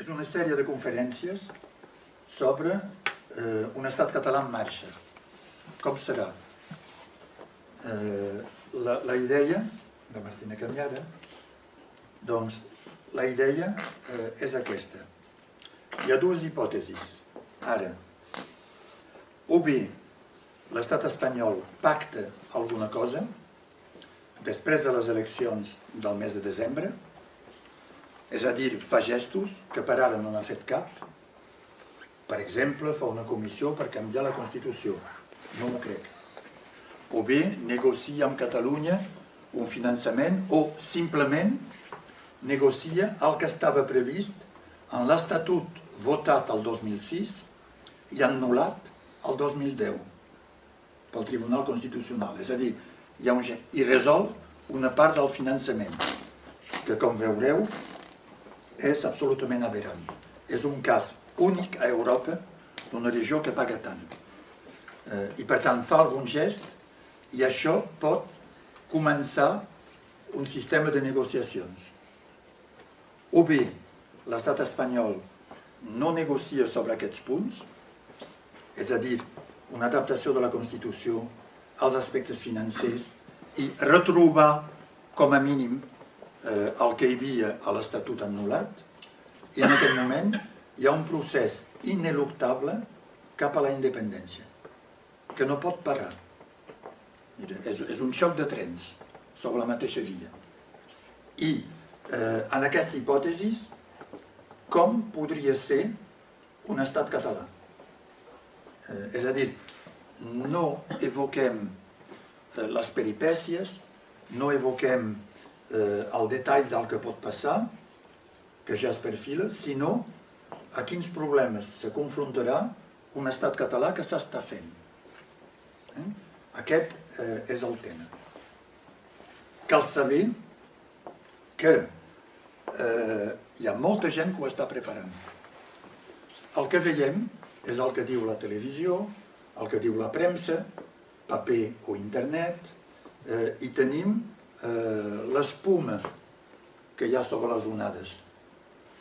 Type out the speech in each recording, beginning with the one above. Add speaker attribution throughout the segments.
Speaker 1: és una sèrie de conferències sobre eh, un estat català en marxa. Com serà? Eh, la, la idea de Martina Canyada, doncs la idea eh, és aquesta. Hi ha dues hipòtesis. Ara, o bé l'estat espanyol pacta alguna cosa després de les eleccions del mes de desembre, és a dir, fa gestos que per ara no n'ha fet cap, per exemple, fa una comissió per canviar la Constitució. No m'ho crec. O bé negocia amb Catalunya un finançament o simplement negocia el que estava previst en l'Estatut votat el 2006 i anul·lat el 2010 pel Tribunal Constitucional. És a dir, hi ha un, i resol una part del finançament, que com veureu és absolutament aberrant. És un cas únic a Europa d'una regió que paga tant. Eh, I per tant fa algun gest i això pot començar un sistema de negociacions. O bé l'estat espanyol no negocia sobre aquests punts, és a dir, una adaptació de la Constitució als aspectes financers i retrobar com a mínim eh, el que hi havia a l'Estatut anul·lat, i en aquest moment hi ha un procés ineluctable cap a la independència, que no pot parar. Mira, és, és un xoc de trens sobre la mateixa via. I eh, en aquesta hipòtesi, com podria ser un estat català? Eh, és a dir, no evoquem eh, les peripècies, no evoquem eh, el detall del que pot passar, que ja es perfila, sinó a quins problemes se confrontarà un estat català que s'està fent. Eh? Aquest eh, és el tema. Cal saber que eh, hi ha molta gent que ho està preparant. El que veiem és el que diu la televisió, el que diu la premsa, paper o internet, eh, i tenim eh, l'espuma que hi ha sobre les onades.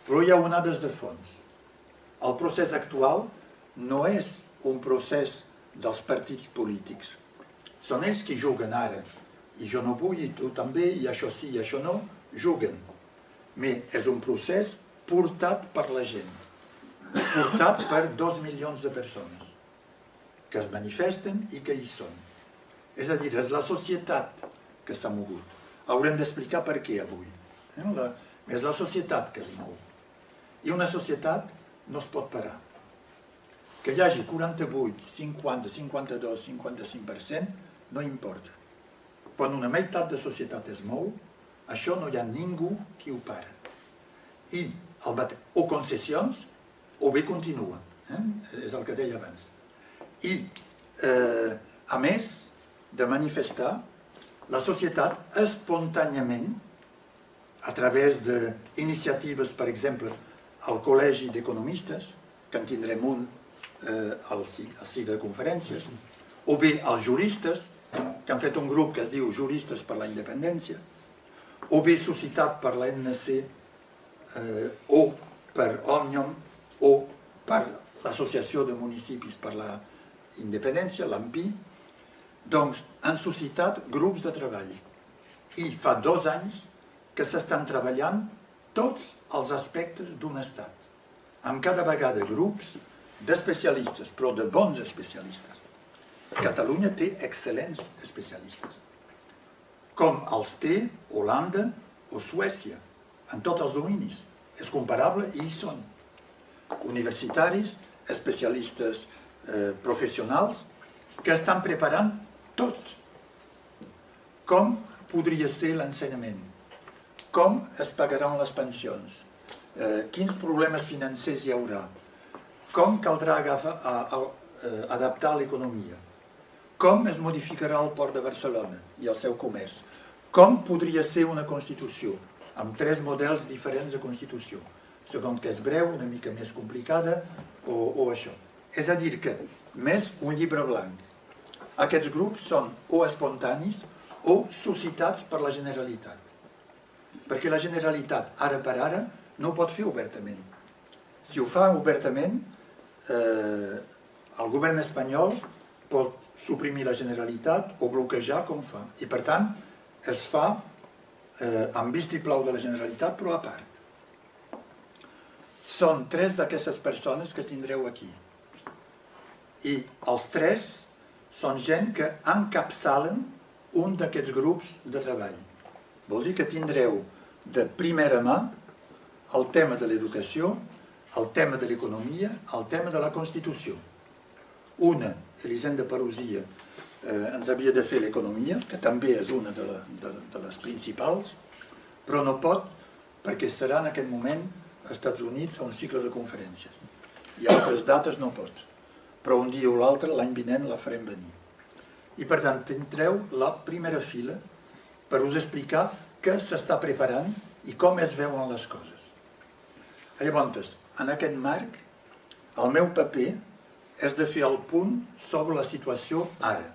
Speaker 1: Però hi ha onades de fons. El procés actual no és un procés dels partits polítics. Són ells qui juguen ara. I jo no vull, i tu també, i això sí, i això no, juguen. Però és un procés portat per la gent, portat per dos milions de persones que es manifesten i que hi són. És a dir, és la societat que s'ha mogut. Haurem d'explicar per què avui. Eh? La, és la societat que es mou. I una societat no es pot parar. Que hi hagi 48, 50, 52, 55%, no importa. Quan una meitat de societat es mou, això no hi ha ningú qui ho para. I o concessions o bé continua. Eh? És el que deia abans. I, eh, a més de manifestar, la societat espontàniament, a través d'iniciatives, per exemple, al Col·legi d'Economistes, que en tindrem un eh, al, cicle de conferències, o bé els juristes, que han fet un grup que es diu Juristes per la Independència, o bé suscitat per l'ANC, eh, o per Òmnium, o per l'Associació de Municipis per la Independència, l'AMPI, doncs han suscitat grups de treball. I fa dos anys que s'estan treballant tots els aspectes d'un estat, amb cada vegada grups d'especialistes, però de bons especialistes. Catalunya té excel·lents especialistes, com els té Holanda o Suècia, en tots els dominis. És comparable i hi són. Universitaris, especialistes eh, professionals, que estan preparant tot. Com podria ser l'ensenyament? com es pagaran les pensions, eh, quins problemes financers hi haurà, com caldrà eh, adaptar l'economia, com es modificarà el port de Barcelona i el seu comerç, com podria ser una Constitució, amb tres models diferents de Constitució, segons que és breu, una mica més complicada, o, o això. És a dir que, més un llibre blanc. Aquests grups són o espontanis o suscitats per la Generalitat perquè la Generalitat, ara per ara, no ho pot fer obertament. Si ho fa obertament, eh, el govern espanyol pot suprimir la Generalitat o bloquejar com fa. I per tant, es fa eh, amb vistiplau de la Generalitat, però a part. Són tres d'aquestes persones que tindreu aquí. I els tres són gent que encapçalen un d'aquests grups de treball. Vol dir que tindreu de primera mà el tema de l'educació, el tema de l'economia, el tema de la Constitució. Una, Elisenda Perusia, eh, ens havia de fer l'economia, que també és una de, la, de, de les principals, però no pot perquè serà en aquest moment als Estats Units a un cicle de conferències. I altres dates no pot, però un dia o l'altre, l'any vinent, la farem venir. I per tant, tindreu la primera fila per us explicar què s'està preparant i com es veuen les coses. Llavors, en aquest marc, el meu paper és de fer el punt sobre la situació ara,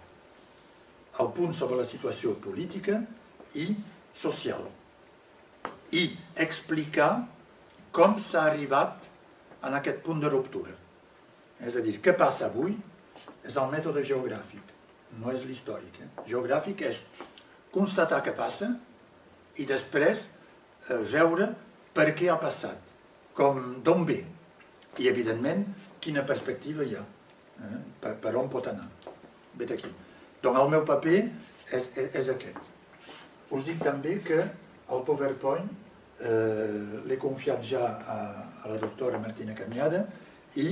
Speaker 1: el punt sobre la situació política i social, i explicar com s'ha arribat en aquest punt de ruptura. És a dir, què passa avui és el mètode geogràfic, no és l'històric. Eh? Geogràfic és constatar què passa i després eh, veure per què ha passat, com d'on ve i, evidentment, quina perspectiva hi ha, eh? per, on pot anar. Vet aquí. Doncs el meu paper és, és, aquest. Us dic també que el PowerPoint eh, l'he confiat ja a, a la doctora Martina Canyada i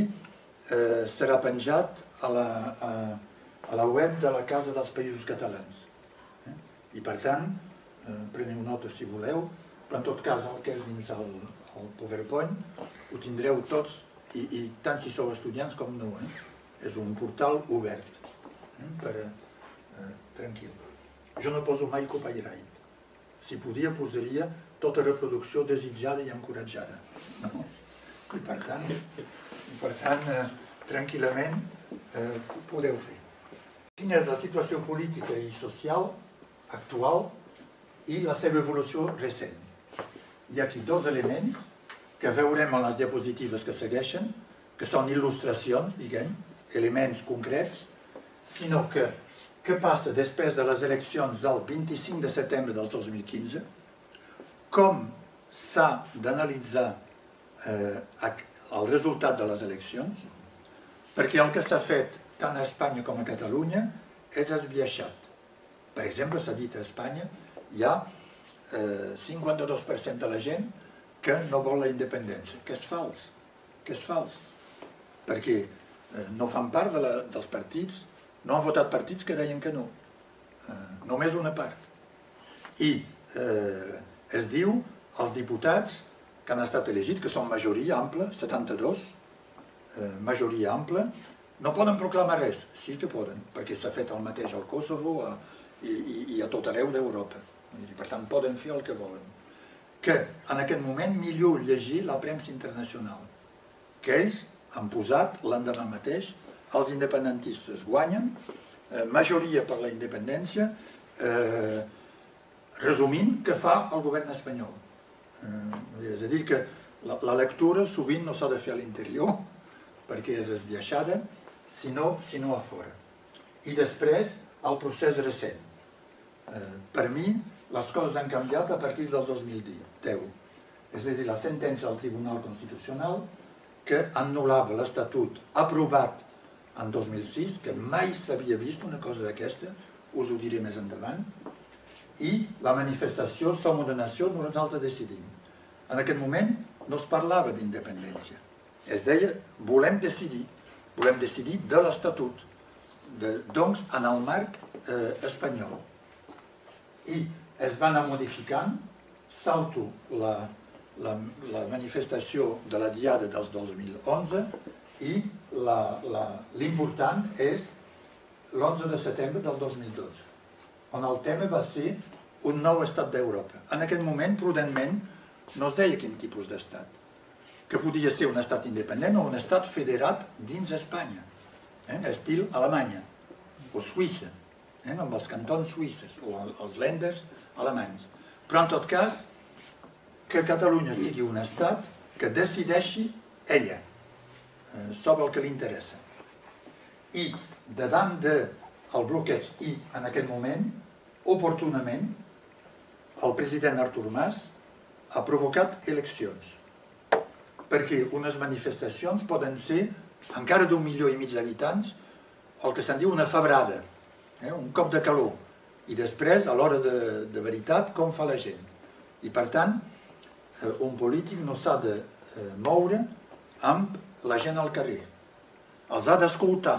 Speaker 1: eh, serà penjat a la, a, a la web de la Casa dels Països Catalans. Eh? I per tant, eh, preneu nota si voleu, però en tot cas el que és dins el, el PowerPoint ho tindreu tots i, i tant si sou estudiants com no. Eh? És un portal obert, eh? per, eh, tranquil. Jo no poso mai copyright. Si podia, posaria tota reproducció desitjada i encoratjada. No? I per tant, i per tant eh, tranquil·lament eh, podeu fer. Quina és la situació política i social actual i la seva evolució recent? Hi ha aquí dos elements que veurem en les diapositives que segueixen, que són il·lustracions, diguem, elements concrets, sinó que què passa després de les eleccions del 25 de setembre del 2015, com s'ha d'analitzar eh, el resultat de les eleccions, perquè el que s'ha fet tant a Espanya com a Catalunya és esbiaixat. Per exemple, s'ha dit a Espanya hi ha eh, 52% de la gent que no vol la independència, que és fals, que és fals, perquè eh, no fan part de la, dels partits, no han votat partits que deien que no, eh, només una part. I eh, es diu els diputats que han estat elegits, que són majoria ampla, 72, eh, majoria ampla, no poden proclamar res. Sí que poden, perquè s'ha fet el mateix al Kosovo i, i, a tot arreu d'Europa. Per tant, poden fer el que volen. Que en aquest moment millor llegir la premsa internacional, que ells han posat l'endemà mateix, els independentistes guanyen, eh, majoria per la independència, eh, resumint què fa el govern espanyol. Eh, és a dir, que la, lectura sovint no s'ha de fer a l'interior, perquè és esbiaixada, sinó, sinó a fora. I després, el procés recent. Eh, per mi, les coses han canviat a partir del 2010. És a dir, la sentència del Tribunal Constitucional que anul·lava l'Estatut aprovat en 2006, que mai s'havia vist una cosa d'aquesta, us ho diré més endavant, i la manifestació Som una nació, nosaltres decidim. En aquest moment no es parlava d'independència. Es deia, volem decidir, volem decidir de l'Estatut, doncs en el marc eh, espanyol. I es va anar modificant, salto la, la, la manifestació de la Diada del 2011 i l'important és l'11 de setembre del 2012 on el tema va ser un nou estat d'Europa. En aquest moment, prudentment, no es deia quin tipus d'estat, que podia ser un estat independent o un estat federat dins Espanya, eh? estil Alemanya o Suïssa, eh? amb els cantons suïsses o els lenders alemanys. Però en tot cas, que Catalunya sigui un estat que decideixi ella, eh, sobre el que li interessa. I davant del de bloqueig i en aquell moment, oportunament, el president Artur Mas ha provocat eleccions. Perquè unes manifestacions poden ser, encara d'un milió i mig d'habitants, el que se'n diu una febrada, eh? un cop de calor. I després, a l'hora de, de veritat, com fa la gent. I per tant, eh, un polític no s'ha de eh, moure amb la gent al carrer. Els ha d'escoltar,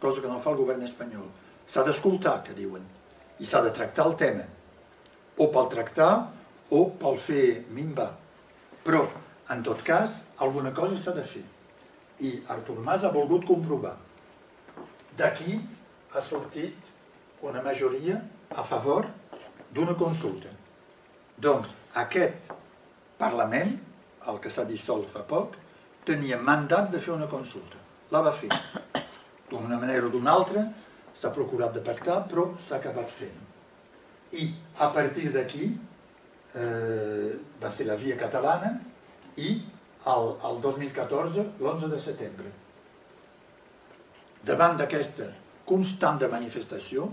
Speaker 1: cosa que no fa el govern espanyol. S'ha d'escoltar, que diuen, i s'ha de tractar el tema, o pel tractar o pel fer minvar. Però, en tot cas, alguna cosa s'ha de fer. I Artur Mas ha volgut comprovar. D'aquí ha sortit una majoria a favor d'una consulta. Doncs aquest Parlament, el que s'ha dissolt fa poc, tenia mandat de fer una consulta. La va fer. D'una manera o d'una altra, s'ha procurat de pactar, però s'ha acabat fent. I a partir d'aquí eh, va ser la via catalana i el, el 2014, l'11 de setembre. Davant d'aquesta constant de manifestació,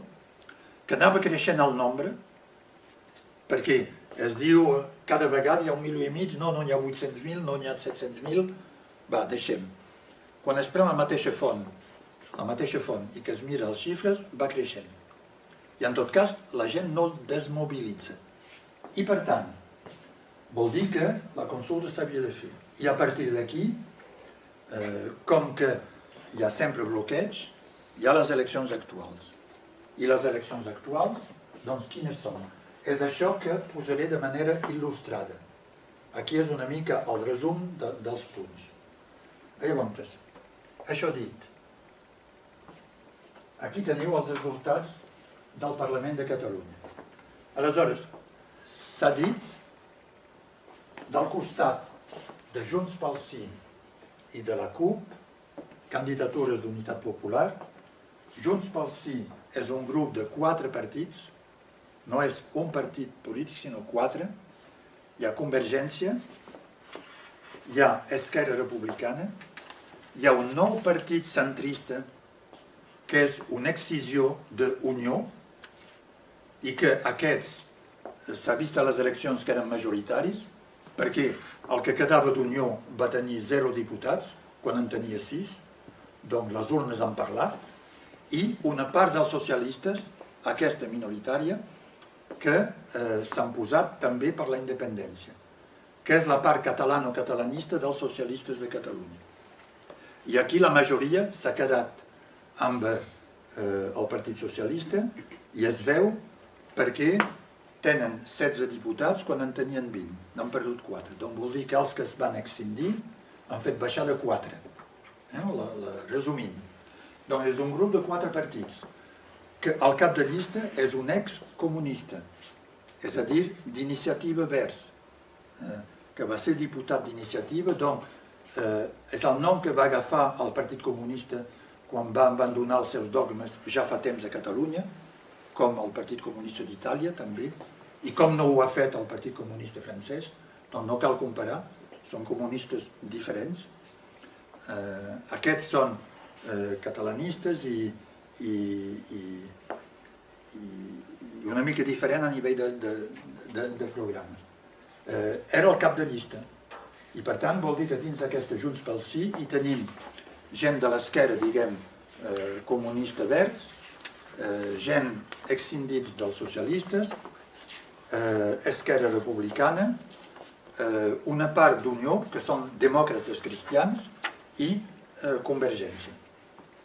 Speaker 1: que anava creixent el nombre, perquè es diu cada vegada hi ha un milió i mig, no, no n'hi ha 800.000, no n'hi ha 700.000, va, deixem. Quan es pren la mateixa font, la mateixa font, i que es mira els xifres, va creixent. I en tot cas, la gent no es desmobilitza. I per tant, vol dir que la consulta s'havia de fer. I a partir d'aquí, eh, com que hi ha sempre bloqueig, hi ha les eleccions actuals. I les eleccions actuals, doncs quines són? És això que posaré de manera il·lustrada. Aquí és una mica el resum de, dels punts. Llavors, això dit, aquí teniu els resultats del Parlament de Catalunya. Aleshores, s'ha dit, del costat de Junts pel Sí i de la CUP, candidatures d'unitat popular, Junts pel Sí és un grup de quatre partits, no és un partit polític, sinó quatre. Hi ha Convergència, hi ha Esquerra Republicana, hi ha un nou partit centrista, que és una excisió d'Unió, i que aquests s'ha vist a les eleccions que eren majoritaris, perquè el que quedava d'Unió va tenir zero diputats, quan en tenia sis, doncs les urnes han parlat, i una part dels socialistes, aquesta minoritària, que eh, s'han posat també per la independència, que és la part catalano-catalanista dels socialistes de Catalunya. I aquí la majoria s'ha quedat amb eh, el Partit Socialista i es veu perquè tenen 16 diputats quan en tenien 20, n'han perdut 4. Doncs vol dir que els que es van excindir han fet baixar de 4. Eh? Resumint, doncs és un grup de quatre partits, que el cap de llista és un ex-comunista, és a dir, d'iniciativa vers, eh, que va ser diputat d'iniciativa, doncs eh, és el nom que va agafar el Partit Comunista quan va abandonar els seus dogmes ja fa temps a Catalunya, com el Partit Comunista d'Itàlia també, i com no ho ha fet el Partit Comunista francès, doncs no cal comparar, són comunistes diferents. Eh, aquests són eh, catalanistes i, i, i, i una mica diferent a nivell de, de, de, de programa. Eh, era el cap de llista i per tant vol dir que dins d'aquesta Junts pel Sí hi tenim gent de l'esquerra, diguem, eh, comunista verds, eh, gent excindits dels socialistes, eh, esquerra republicana, eh, una part d'Unió, que són demòcrates cristians, i eh, Convergència.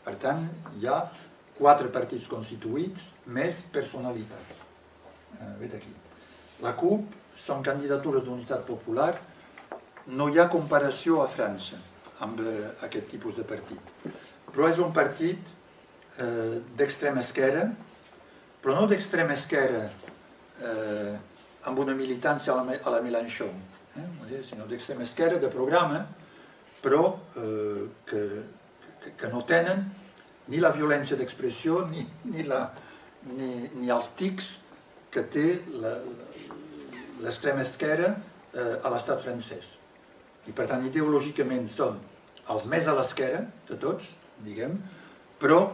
Speaker 1: Per tant, hi ha quatre partits constituïts més personalitats. Eh, vet aquí. La CUP són candidatures d'unitat popular. No hi ha comparació a França amb eh, aquest tipus de partit. Però és un partit eh, d'extrema esquerra, però no d'extrema esquerra eh, amb una militància a la, Mélenchon, eh, sinó d'extrema esquerra de programa, però eh, que, que no tenen ni la violència d'expressió ni, ni, la, ni els tics que té l'extrema esquerra eh, a l'estat francès. I per tant, ideològicament són els més a l'esquerra de tots, diguem, però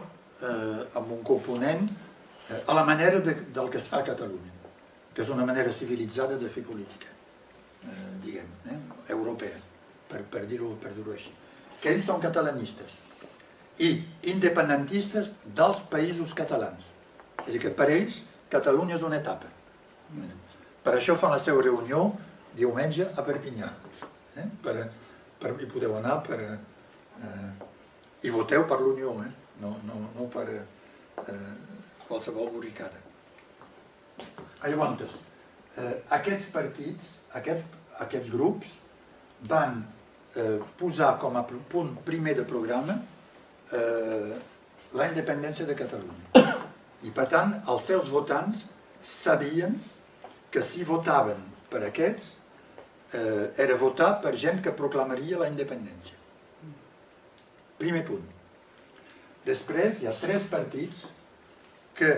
Speaker 1: eh, amb un component eh, a la manera de, del que es fa a Catalunya, que és una manera civilitzada de fer política, eh, diguem, eh, europea, per, per dir-ho per dir així. Que ells són catalanistes i independentistes dels països catalans. És a dir, que per ells Catalunya és una etapa. Per això fan la seva reunió diumenge a Perpinyà. Eh? Per, per, hi podeu anar per, eh, i voteu per l'Unió, eh? No, no, no per eh, qualsevol boricada. Llavors, eh, aquests partits, aquests, aquests grups, van eh, posar com a punt primer de programa eh, la independència de Catalunya. I per tant, els seus votants sabien que si votaven per aquests, eh, era votar per gent que proclamaria la independència. Primer punt. Després hi ha tres partits que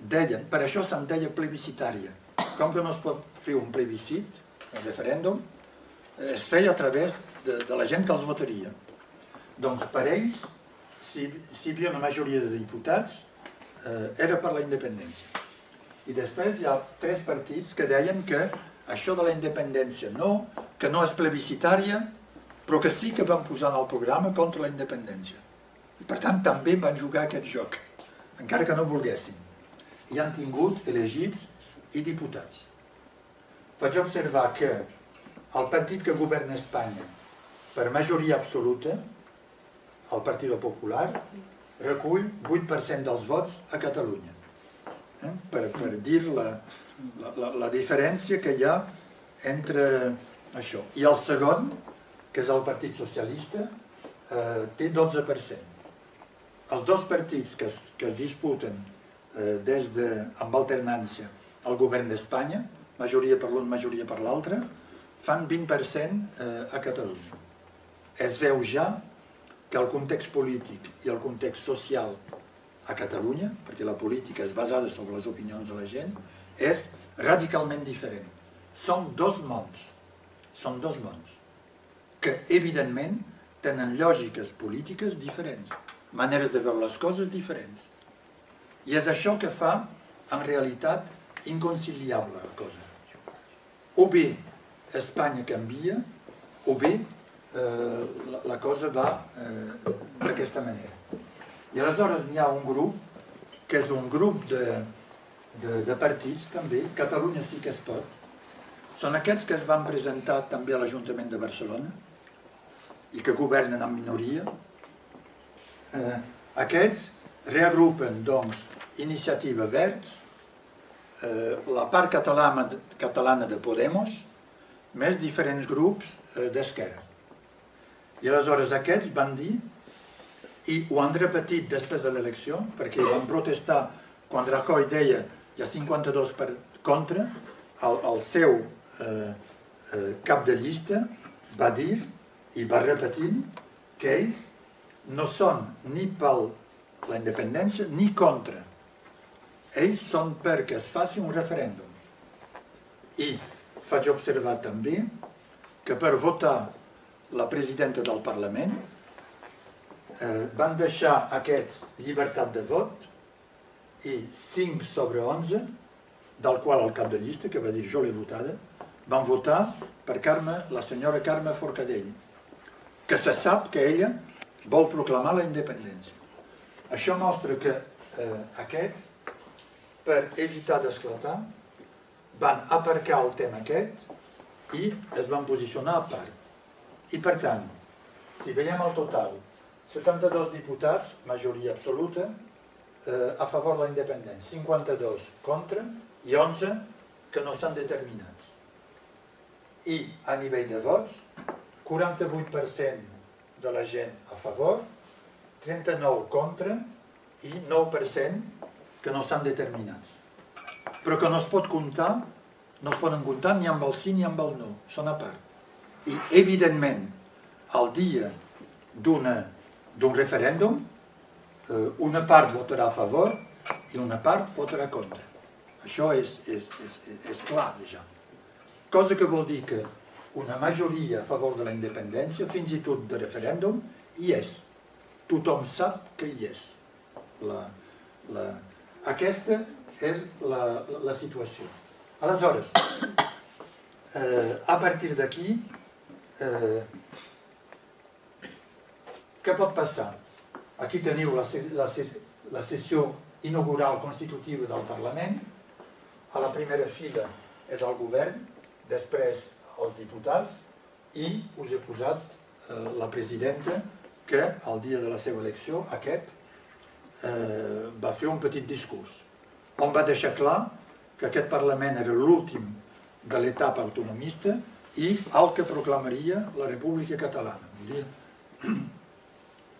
Speaker 1: deien, per això se'n deia plebiscitària, com que no es pot fer un plebiscit, un referèndum, es feia a través de, de la gent que els votaria. Doncs per ells, si, si hi havia una majoria de diputats, eh, era per la independència. I després hi ha tres partits que deien que això de la independència no, que no és plebiscitària, però que sí que van posar en el programa contra la independència. I per tant també van jugar aquest joc, encara que no volguessin. I han tingut elegits i diputats. Vaig observar que el partit que governa Espanya, per majoria absoluta, el Partit Popular, recull 8% dels vots a Catalunya. Eh? Per, dir la, la, la diferència que hi ha entre això. I el segon, que és el Partit Socialista, eh, té 12% els dos partits que es, que es disputen eh, des de, amb alternància al govern d'Espanya, majoria per l'un, majoria per l'altre, fan 20% eh, a Catalunya. Es veu ja que el context polític i el context social a Catalunya, perquè la política és basada sobre les opinions de la gent, és radicalment diferent. Són dos mons, són dos mons, que evidentment tenen lògiques polítiques diferents maneres de veure les coses diferents. I és això que fa, en realitat, inconciliable la cosa. O bé Espanya canvia, o bé eh, la, cosa va eh, d'aquesta manera. I aleshores hi ha un grup, que és un grup de, de, de partits també, Catalunya sí que es pot, són aquests que es van presentar també a l'Ajuntament de Barcelona i que governen en minoria, eh, aquests reagrupen doncs, Iniciativa Verds, eh, la part catalana, catalana de Podemos, més diferents grups eh, d'esquerra. I aleshores aquests van dir, i ho han repetit després de l'elecció, perquè van protestar quan Rajoy deia hi ha 52 per contra, el, el seu eh, eh, cap de llista va dir i va repetint que ells no són ni per la independència ni contra. Ells són perquè es faci un referèndum. I faig observar també que per votar la presidenta del Parlament eh, van deixar aquests llibertat de vot i 5 sobre 11, del qual el cap de llista, que va dir jo l'he votada, van votar per Carme, la senyora Carme Forcadell, que se sap que ella vol proclamar la independència. Això mostra que eh, aquests, per evitar d'esclatar, van aparcar el tema aquest i es van posicionar a part. I per tant, si veiem el total, 72 diputats, majoria absoluta, eh, a favor de la independència, 52 contra i 11 que no s'han determinats. I a nivell de vots, 48% de la gent a favor, 39 contra i 9% que no s'han determinats. Però que no es pot comptar, no es poden comptar ni amb el sí ni amb el no, són a part. I, evidentment, el dia d'un referèndum, eh, una part votarà a favor i una part votarà contra. Això és, és, és, és clar, ja. Cosa que vol dir que una majoria a favor de la independència, fins i tot de referèndum, hi és. Tothom sap que hi és. La, la... Aquesta és la, la situació. Aleshores, eh, a partir d'aquí, eh, què pot passar? Aquí teniu la, la, la sessió inaugural constitutiva del Parlament, a la primera fila és el govern, després els diputats i us he posat eh, la presidenta que el dia de la seva elecció, aquest, eh, va fer un petit discurs on va deixar clar que aquest Parlament era l'últim de l'etapa autonomista i el que proclamaria la República Catalana. Dir,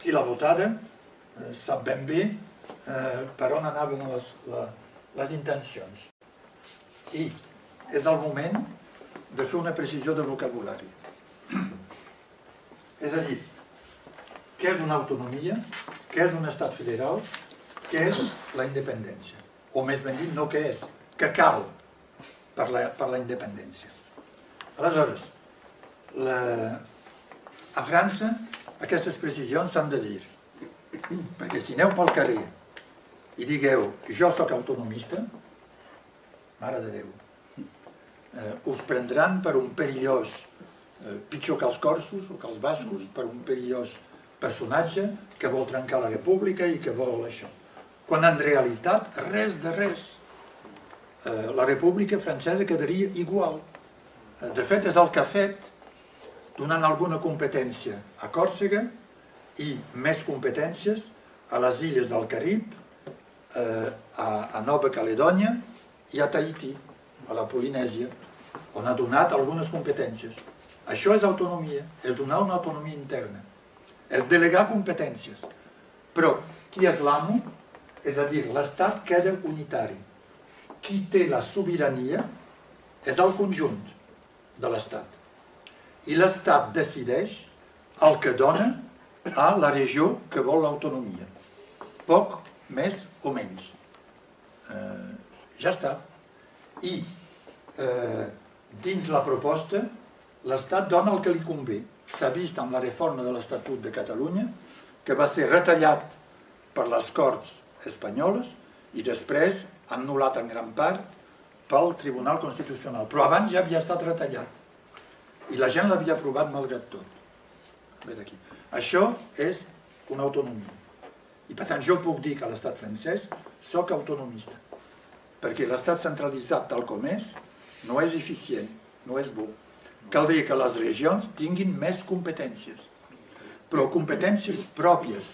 Speaker 1: qui l'ha votada eh, sap ben bé eh, per on anaven les intencions. I és el moment de fer una precisió de vocabulari. És a dir, què és una autonomia, què és un estat federal, què és la independència. O més ben dit, no què és, que cal per la, per la independència. Aleshores, la... a França aquestes precisions s'han de dir, perquè si aneu pel carrer i digueu jo sóc autonomista, mare de Déu, eh, us prendran per un perillós, eh, pitjor que els corsos o que els bascos, per un perillós personatge que vol trencar la república i que vol això. Quan en realitat res de res. Eh, la república francesa quedaria igual. Eh, de fet, és el que ha fet donant alguna competència a Còrsega i més competències a les illes del Carib, eh, a, a Nova Caledònia i a Tahiti, a la Polinèsia, on ha donat algunes competències. Això és autonomia, és donar una autonomia interna, és delegar competències. Però qui és l'amo? És a dir, l'Estat queda unitari. Qui té la sobirania és el conjunt de l'Estat. I l'Estat decideix el que dona a la regió que vol l'autonomia. Poc més o menys. Eh, ja està. I eh, dins la proposta l'Estat dona el que li convé. S'ha vist amb la reforma de l'Estatut de Catalunya que va ser retallat per les Corts espanyoles i després anul·lat en gran part pel Tribunal Constitucional. Però abans ja havia estat retallat i la gent l'havia aprovat malgrat tot. Ve d'aquí. Això és una autonomia. I per tant jo puc dir que a l'estat francès sóc autonomista, perquè l'estat centralitzat tal com és no és eficient, no és bo. Caldria que les regions tinguin més competències, però competències pròpies,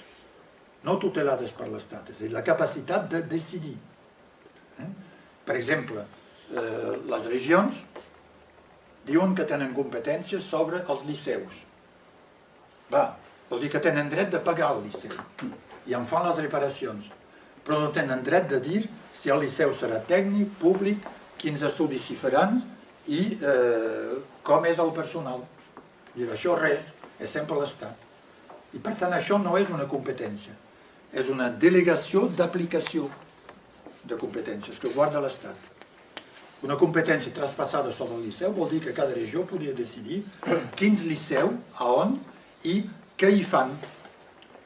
Speaker 1: no tutelades per l'Estat, és a dir, la capacitat de decidir. Eh? Per exemple, eh, les regions diuen que tenen competències sobre els liceus. Va, vol dir que tenen dret de pagar el liceu i en fan les reparacions, però no tenen dret de dir si el liceu serà tècnic, públic, quins estudis s'hi faran i eh, com és el personal. I això res, és sempre l'Estat. I per tant això no és una competència, és una delegació d'aplicació de competències que guarda l'Estat. Una competència traspassada sobre el liceu vol dir que cada regió podia decidir quins liceu, a on i què hi fan.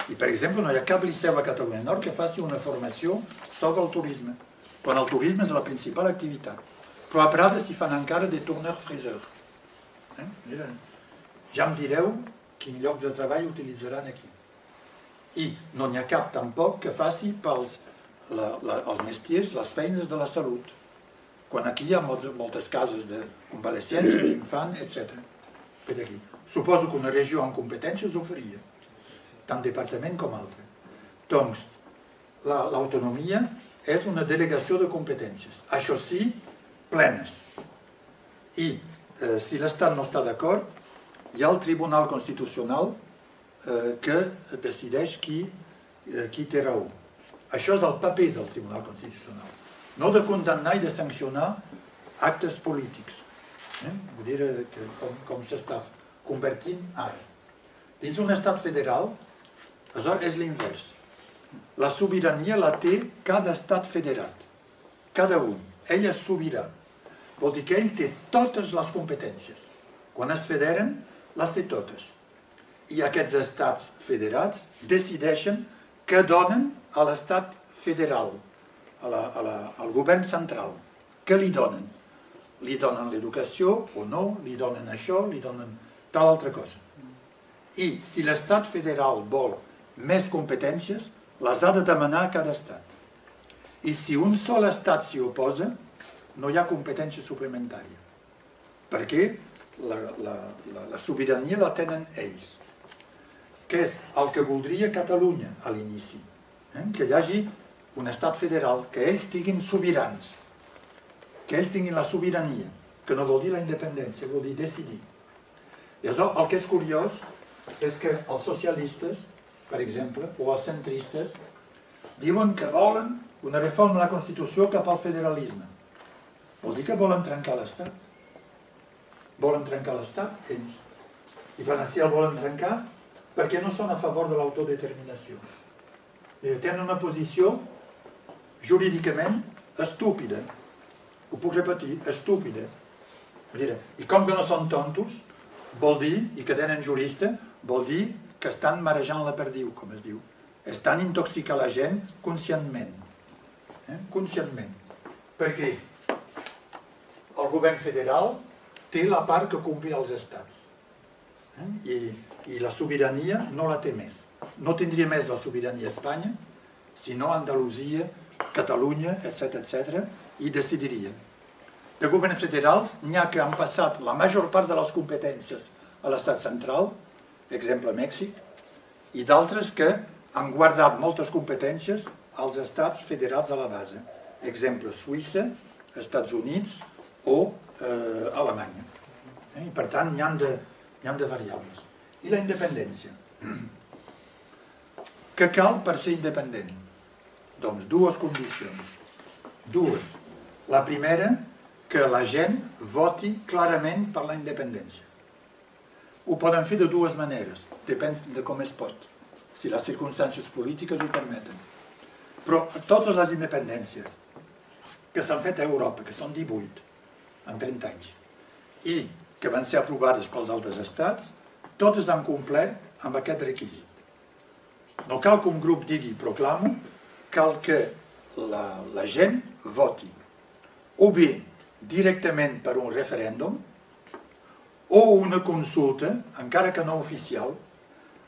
Speaker 1: I, per exemple, no hi ha cap liceu a Catalunya Nord que faci una formació sobre el turisme, quan el turisme és la principal activitat. Però a Prada s'hi fan encara de tourneur-friseur. Eh? Mira, ja em direu quin lloc de treball utilitzaran aquí. I no n'hi ha cap tampoc que faci pels la, la, els mestiers les feines de la salut quan aquí hi ha moltes, moltes cases de convalescència, d'infant, etc. Per aquí. Suposo que una regió amb competències ho faria, tant departament com altre. Doncs, l'autonomia la, és una delegació de competències, això sí, plenes. I eh, si l'Estat no està d'acord, hi ha el Tribunal Constitucional eh, que decideix qui, eh, qui té raó. Això és el paper del Tribunal Constitucional no de condemnar i de sancionar actes polítics. Eh? Vull dir eh, que com, com s'està convertint ara. Dins un estat federal, és l'invers. La sobirania la té cada estat federat, cada un. Ell és sobirà. Vol dir que ell té totes les competències. Quan es federen, les té totes. I aquests estats federats decideixen què donen a l'estat federal, a la, a la, al govern central. Què li donen? Li donen l'educació o no, li donen això, li donen tal altra cosa. I si l'estat federal vol més competències, les ha de demanar cada estat. I si un sol estat s'hi oposa, no hi ha competència suplementària. Perquè la, la, la, la sobirania la tenen ells. Que és el que voldria Catalunya a l'inici. Eh? Que hi hagi un estat federal, que ells tinguin sobirans, que ells tinguin la sobirania, que no vol dir la independència, vol dir decidir. I això, el que és curiós és que els socialistes, per exemple, o els centristes, diuen que volen una reforma de la Constitució cap al federalisme. Vol dir que volen trencar l'Estat. Volen trencar l'Estat, ells. I per si el volen trencar, perquè no són a favor de l'autodeterminació. Tenen una posició jurídicament estúpida. Ho puc repetir, estúpida. I com que no són tontos, vol dir, i que tenen jurista, vol dir que estan marejant la perdiu, com es diu. Estan intoxicant la gent conscientment. Eh? Conscientment. Perquè el govern federal té la part que complir els estats. Eh? I, I la sobirania no la té més. No tindria més la sobirania a Espanya, sinó Andalusia, Catalunya, etc etc i decidirien. De governs federals n'hi ha que han passat la major part de les competències a l'estat central, exemple Mèxic, i d'altres que han guardat moltes competències als estats federats a la base, exemple Suïssa, Estats Units o eh, Alemanya. Eh? I per tant n'hi ha, de, ha de variables. I la independència. Què cal per ser independent? Doncs dues condicions. Dues. La primera, que la gent voti clarament per la independència. Ho poden fer de dues maneres, depèn de com es pot, si les circumstàncies polítiques ho permeten. Però totes les independències que s'han fet a Europa, que són 18 en 30 anys, i que van ser aprovades pels altres estats, totes han complert amb aquest requisit. No cal que un grup digui proclamo, cal que la, la gent voti. O bé directament per un referèndum, o una consulta, encara que no oficial,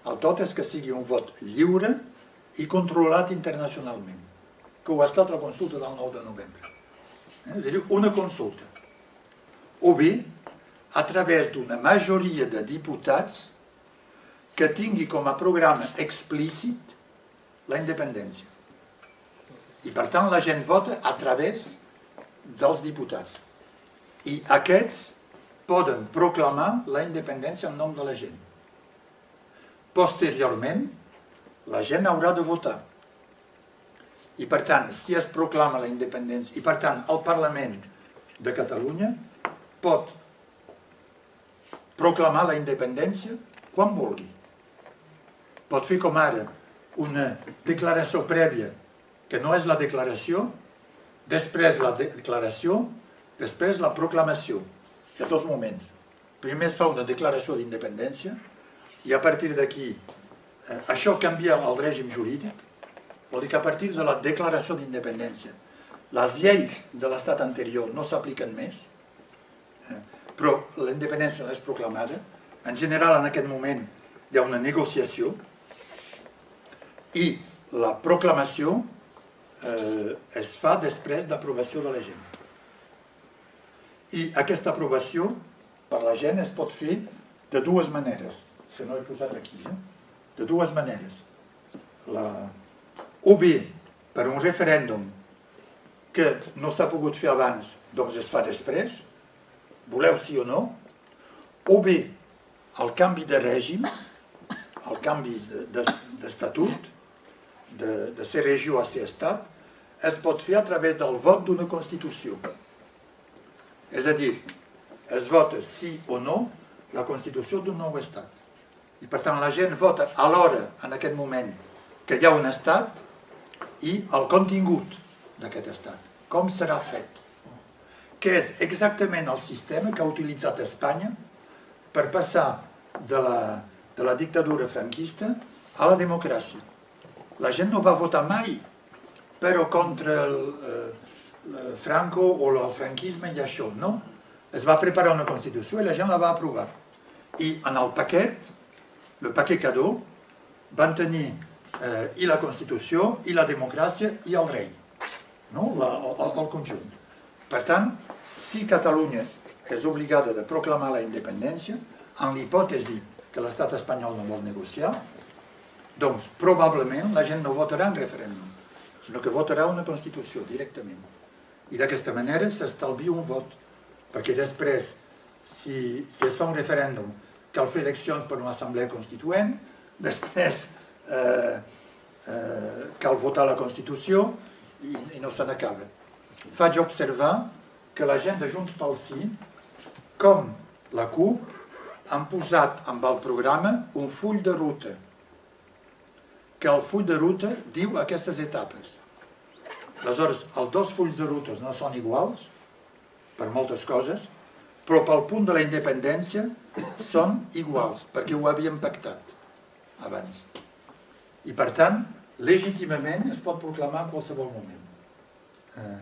Speaker 1: el tot és que sigui un vot lliure i controlat internacionalment, que ho ha estat la consulta del 9 de novembre. És a dir, una consulta. O bé, a través d'una majoria de diputats que tingui com a programa explícit la independència. I per tant la gent vota a través dels diputats. I aquests poden proclamar la independència en nom de la gent. Posteriorment, la gent haurà de votar. I per tant, si es proclama la independència, i per tant, el Parlament de Catalunya pot proclamar la independència quan vulgui. Pot fer com ara una declaració prèvia que no és la declaració, després la declaració, després la proclamació, de dos moments. Primer es fa una declaració d'independència i a partir d'aquí eh, això canvia el règim jurídic, vol dir que a partir de la declaració d'independència les lleis de l'estat anterior no s'apliquen més, eh, però la independència no és proclamada, en general en aquest moment hi ha una negociació i la proclamació eh, es fa després d'aprovació de la gent. I aquesta aprovació per la gent es pot fer de dues maneres, que no he posat aquí, eh? de dues maneres. La... O bé per un referèndum que no s'ha pogut fer abans, doncs es fa després, voleu sí o no, o bé el canvi de règim, el canvi d'estatut, de, de, de, ser regió a ser estat, es pot fer a través del vot d'una Constitució. És a dir, es vota sí o no la Constitució d'un nou estat. I per tant la gent vota alhora, en aquest moment, que hi ha un estat i el contingut d'aquest estat. Com serà fet? Que és exactament el sistema que ha utilitzat Espanya per passar de la, de la dictadura franquista a la democràcia. La gent no va votar mai, però contra el, eh, Franco o el franquisme i això, no. Es va preparar una Constitució i la gent la va aprovar. I en el paquet, el paquet cadó, van tenir eh, i la Constitució, i la democràcia, i el rei, no? la, el, el conjunt. Per tant, si Catalunya és obligada de proclamar la independència, en l'hipòtesi que l'estat espanyol no vol negociar, doncs probablement la gent no votarà en referèndum, sinó que votarà una Constitució directament. I d'aquesta manera s'estalvia un vot, perquè després, si, si es fa un referèndum, cal fer eleccions per una assemblea constituent, després eh, eh, cal votar la Constitució i, i no se n'acaba. Faig observar que la gent de Junts pel Sí, com la CUP, han posat amb el programa un full de ruta, que el full de ruta diu aquestes etapes. Aleshores, els dos fulls de rutes no són iguals, per moltes coses, però pel punt de la independència són iguals, perquè ho havíem pactat abans. I per tant, legítimament es pot proclamar en qualsevol moment. Eh,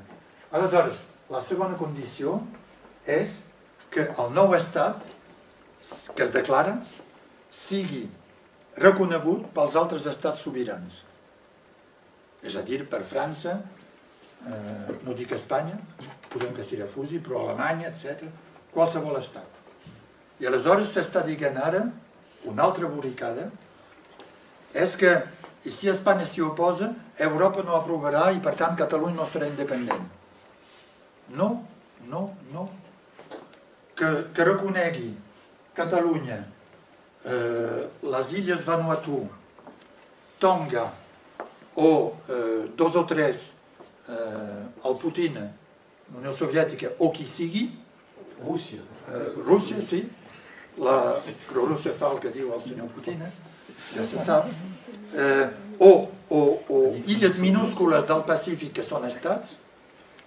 Speaker 1: aleshores, la segona condició és que el nou estat que es declara sigui reconegut pels altres estats sobirans. És a dir, per França, eh, no dic Espanya, podem que s'hi refusi, però Alemanya, etc. qualsevol estat. I aleshores s'està dient ara, una altra borricada, és que, i si Espanya s'hi oposa, Europa no aprovarà i per tant Catalunya no serà independent. No, no, no. Que, que reconegui Catalunya, eh, les illes Vanuatu, Tonga o eh, dos o tres eh, el Putin, l'Unió Soviètica o qui sigui,
Speaker 2: Rússia.
Speaker 1: Eh, Rússia, sí, la, però Rússia fa el que diu el senyor Putin, eh? ja se sap, eh, o, o, o illes minúscules del Pacífic que són estats,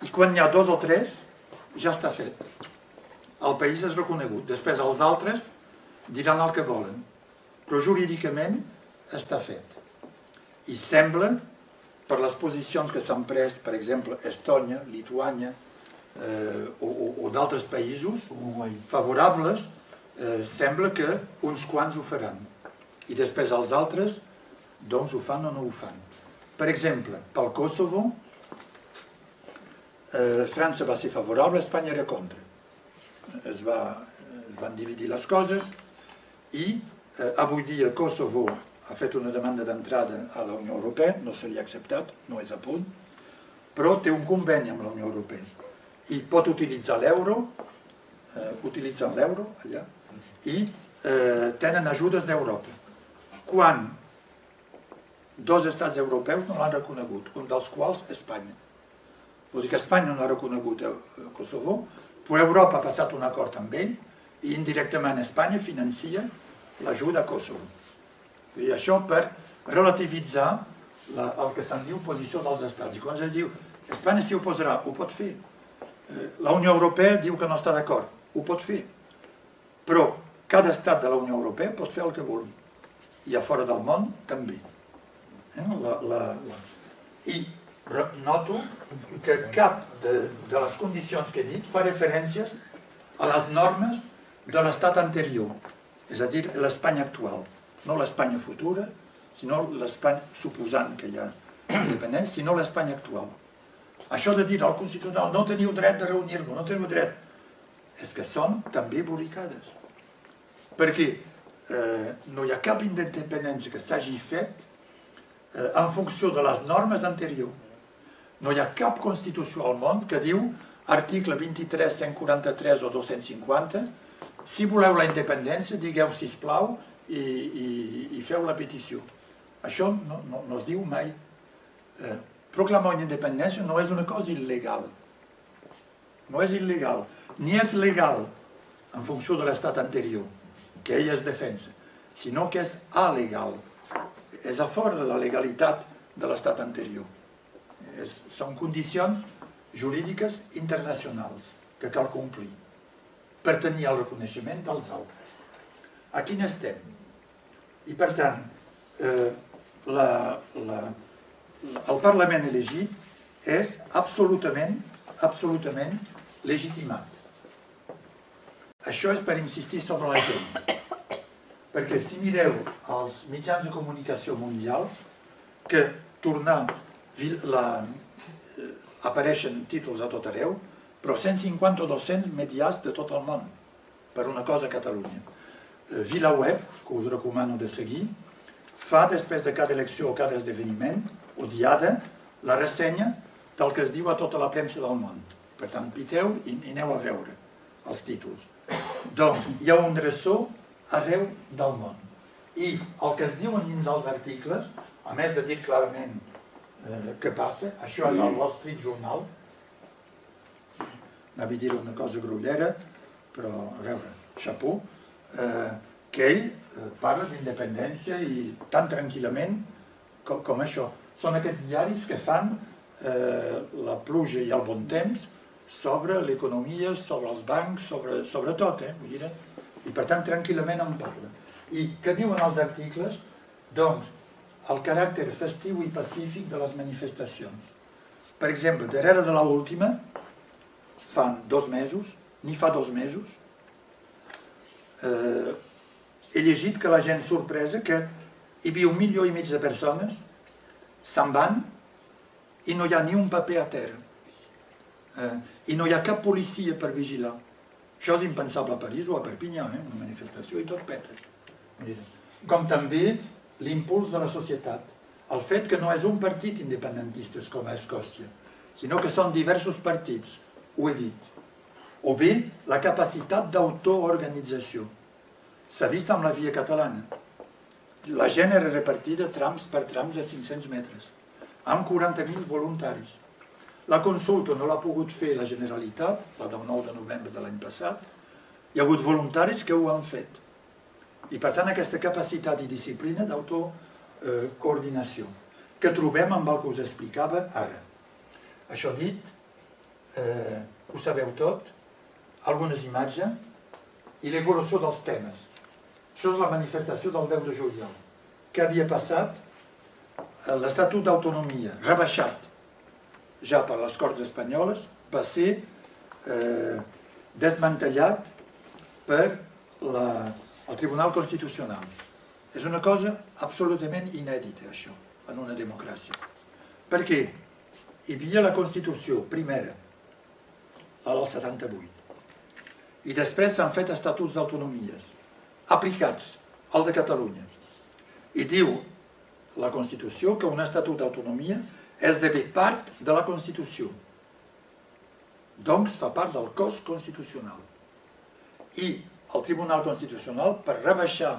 Speaker 1: i quan n'hi ha dos o tres, ja està fet. El país és reconegut. Després els altres diran el que volen. Però jurídicament està fet. I sembla, per les posicions que s'han pres, per exemple, Estònia, Lituània eh, o, o, o d'altres països favorables, eh, sembla que uns quants ho faran. I després els altres, doncs ho fan o no ho fan. Per exemple, pel Kosovo, eh, França va ser favorable, Espanya era contra. Es, va, es van dividir les coses i eh, avui dia Kosovo ha fet una demanda d'entrada a la Unió Europea, no se li ha acceptat, no és a punt, però té un conveni amb la Unió Europea i pot utilitzar l'euro, eh, utilitzen l'euro allà, i eh, tenen ajudes d'Europa. Quan dos estats europeus no l'han reconegut, un dels quals Espanya. Vull dir que Espanya no ha reconegut Kosovo, però Europa ha passat un acord amb ell i indirectament Espanya financia l'ajuda a Kosovo. I això per relativitzar la, el que se'n diu posició dels estats. I quan es diu Espanya s'hi oposarà, ho pot fer. Eh, la Unió Europea diu que no està d'acord, ho pot fer. Però cada estat de la Unió Europea pot fer el que vulgui. I a fora del món també. Eh? La, la, la... I noto que cap de, de les condicions que he dit fa referències a les normes de l'estat anterior, és a dir, l'Espanya actual, no l'Espanya futura, sinó l'Espanya suposant que hi ha independència, sinó l'Espanya actual. Això de dir al Constitucional no teniu dret de reunir-vos, no teniu dret, és que són també borricades. Perquè eh, no hi ha cap independència que s'hagi fet eh, en funció de les normes anteriors. No hi ha cap Constitució al món que diu, article 23, 143 o 250, si voleu la independència, digueu sisplau i, i, i feu la petició. Això no, no, no es diu mai. Eh, proclamar una independència no és una cosa il·legal. No és il·legal. Ni és legal en funció de l'estat anterior, que ell es defensa, sinó que és alegal. És a fora de la legalitat de l'estat anterior és, són condicions jurídiques internacionals que cal complir per tenir el reconeixement dels altres. a quin estem. I per tant, eh, la, la, el Parlament elegit és absolutament, absolutament legitimat. Això és per insistir sobre la gent. Perquè si mireu els mitjans de comunicació mundials, que tornar la, eh, apareixen títols a tot arreu, però 150 o 200 medias de tot el món per una cosa a Catalunya. VilaWeb, que us recomano de seguir, fa després de cada elecció o cada esdeveniment, o diada, la ressenya del que es diu a tota la premsa del món. Per tant, piteu i, i aneu a veure els títols. Doncs hi ha un ressò arreu del món. I el que es diuen dins els articles, a més de dir clarament eh, què passa, això és el Wall Street Journal, anava a dir una cosa grollera, però a veure, xapó, eh, que ell eh, parla d'independència i tan tranquil·lament com, com això. Són aquests diaris que fan eh, la pluja i el bon temps sobre l'economia, sobre els bancs, sobre, sobre tot, eh? Vull dir, i per tant tranquil·lament en parla. I què diuen els articles? Doncs el caràcter festiu i pacífic de les manifestacions. Per exemple, darrere de l'última, fan dos mesos, ni fa dos mesos, eh, he llegit que la gent sorpresa que hi havia un milió i mig de persones, se'n van i no hi ha ni un paper a terra. Eh, I no hi ha cap policia per vigilar. Això és impensable a París o a Perpinyà, eh? una manifestació i tot peta. Com també l'impuls de la societat. El fet que no és un partit independentista com a Escòcia, sinó que són diversos partits, ho he dit. O bé la capacitat d'autoorganització. S'ha vist amb la via catalana. La gent era repartida trams per trams a 500 metres, amb 40.000 voluntaris. La consulta no l'ha pogut fer la Generalitat, la del 9 de novembre de l'any passat. Hi ha hagut voluntaris que ho han fet. I per tant aquesta capacitat i disciplina d'autocoordinació que trobem amb el que us explicava ara. Això dit, eh, ho sabeu tot, algunes imatges i l'evolució dels temes. Això és la manifestació del 10 de juliol. Què havia passat? Eh, L'Estatut d'Autonomia, rebaixat, ja per les Corts Espanyoles, va ser eh, desmantellat per la, el Tribunal Constitucional. És una cosa absolutament inèdita, això, en una democràcia. Per què? Hi havia la Constitució primera, la del 78, i després s'han fet estatuts d'autonomies, aplicats al de Catalunya. I diu la Constitució que un estatut d'autonomia esdevé part de la Constitució. Doncs fa part del cos constitucional. I el Tribunal Constitucional, per rebaixar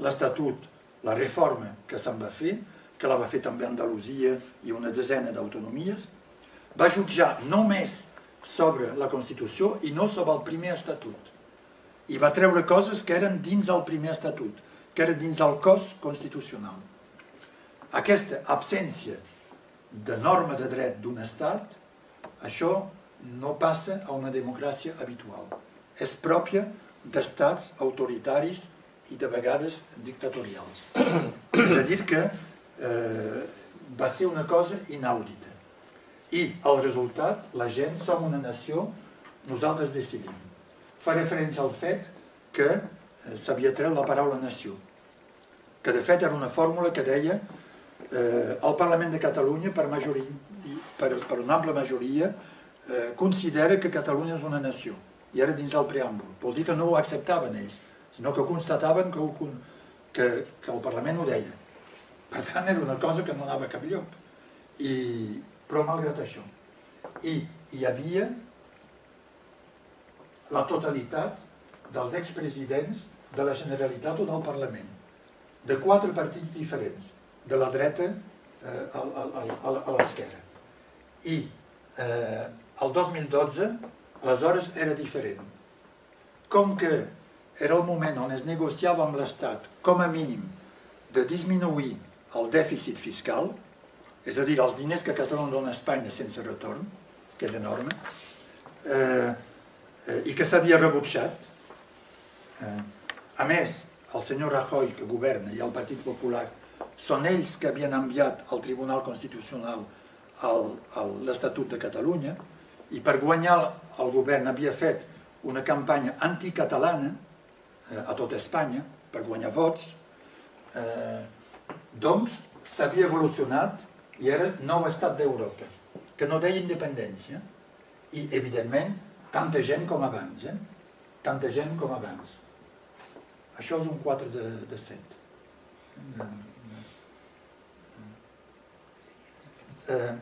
Speaker 1: l'Estatut, la reforma que se'n va fer, que la va fer també Andalusia i una desena d'autonomies, va jutjar només sobre la Constitució i no sobre el primer Estatut. I va treure coses que eren dins el primer Estatut, que eren dins el cos constitucional. Aquesta absència de norma de dret d'un estat, això no passa a una democràcia habitual. És pròpia d'estats autoritaris i de vegades dictatorials. És a dir que eh, va ser una cosa inaudita. I el resultat, la gent, som una nació, nosaltres decidim. Fa referència al fet que eh, s'havia tret la paraula nació, que de fet era una fórmula que deia eh, el Parlament de Catalunya, per, majoria, per, per una ampla majoria, eh, considera que Catalunya és una nació, i era dins el preàmbul. Vol dir que no ho acceptaven ells, sinó que constataven que, que, que el Parlament ho deia. Per tant, era una cosa que no anava a cap lloc. I, però malgrat això. I hi havia la totalitat dels expresidents de la Generalitat o del Parlament, de quatre partits diferents de la dreta eh, a, a, l'esquerra. I eh, el 2012, aleshores, era diferent. Com que era el moment on es negociava amb l'Estat, com a mínim, de disminuir el dèficit fiscal, és a dir, els diners que Catalunya dona a Espanya sense retorn, que és enorme, eh, eh, i que s'havia rebutjat. Eh, a més, el senyor Rajoy, que governa, i el Partit Popular, són ells que havien enviat al Tribunal Constitucional l'Estatut de Catalunya, i per guanyar el govern havia fet una campanya anticatalana eh, a tota Espanya, per guanyar vots, eh, doncs s'havia evolucionat i era nou estat d'Europa, que no deia independència, i evidentment tanta gent com abans, eh? tanta gent com abans. Això és un 4 de, de 7. Eh,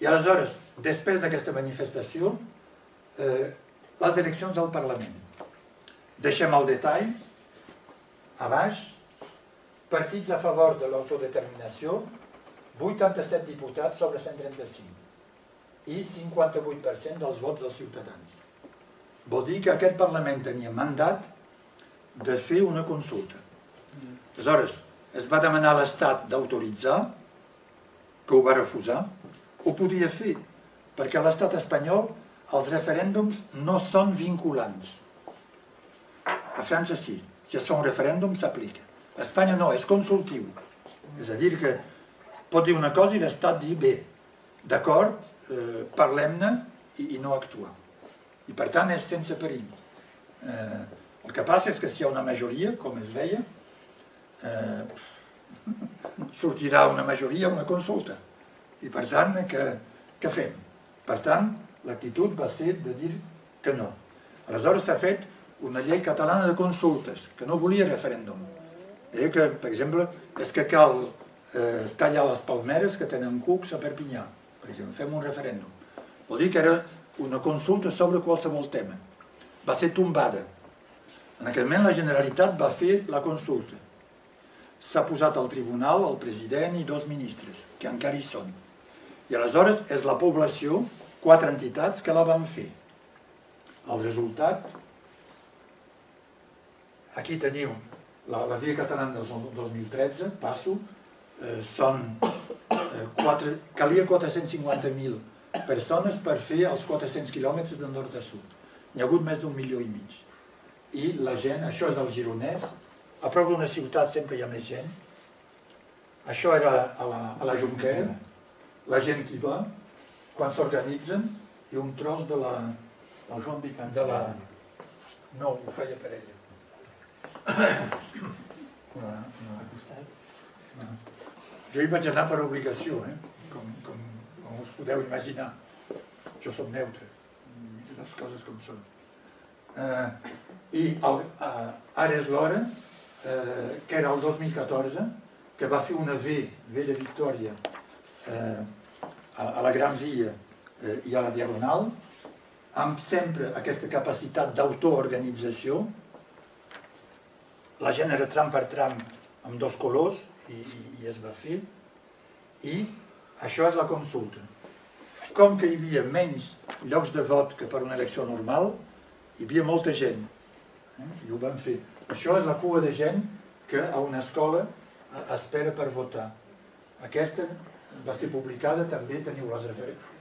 Speaker 1: I aleshores, després d'aquesta manifestació, eh, les eleccions al Parlament. Deixem el detall, a baix, partits a favor de l'autodeterminació, 87 diputats sobre 135 i 58% dels vots dels ciutadans. Vol dir que aquest Parlament tenia mandat de fer una consulta. Aleshores, es va demanar a l'Estat d'autoritzar, que ho va refusar, ho podia fer, perquè a l'estat espanyol els referèndums no són vinculants. A França sí, si es fa un referèndum s'aplica. A Espanya no, és consultiu. És a dir, que pot dir una cosa i l'Estat dir bé, d'acord, eh, parlem-ne i, i no actuar. I per tant és sense perill. Eh, el que passa és que si hi ha una majoria, com es veia, eh, sortirà una majoria una consulta. I per tant, què, què fem? Per tant, l'actitud va ser de dir que no. Aleshores s'ha fet una llei catalana de consultes, que no volia referèndum. Eh, que, per exemple, és que cal eh, tallar les palmeres que tenen cucs a Perpinyà. Per exemple, fem un referèndum. Vol dir que era una consulta sobre qualsevol tema. Va ser tombada en aquell moment la Generalitat va fer la consulta. S'ha posat al tribunal el president i dos ministres, que encara hi són. I aleshores és la població, quatre entitats, que la van fer. El resultat, aquí teniu la, la Via Catalana del 2013, passo, eh, són eh, 4, calia 450.000 persones per fer els 400 quilòmetres de nord a sud. N'hi ha hagut més d'un milió i mig i la gent, això és el Gironès, a prop d'una ciutat sempre hi ha més gent. Això era a la, a la Junquera, la gent que hi va, quan s'organitzen, i un tros de la...
Speaker 2: El Joan Vicant.
Speaker 1: De la... No, ho feia per ella. No, no. no. Jo hi vaig anar per obligació, eh? com, com, com us podeu imaginar. Jo som neutre, les coses com són. Eh, i el, eh, ara és l'hora, eh, que era el 2014, que va fer una V, V de Victòria, eh, a, a la Gran Via eh, i a la Diagonal, amb sempre aquesta capacitat d'autoorganització. La gent era tram per tram amb dos colors i, i, es va fer. I això és la consulta. Com que hi havia menys llocs de vot que per una elecció normal, hi havia molta gent eh? i ho van fer. Això és la cua de gent que a una escola espera per votar. Aquesta va ser publicada, també teniu les referències.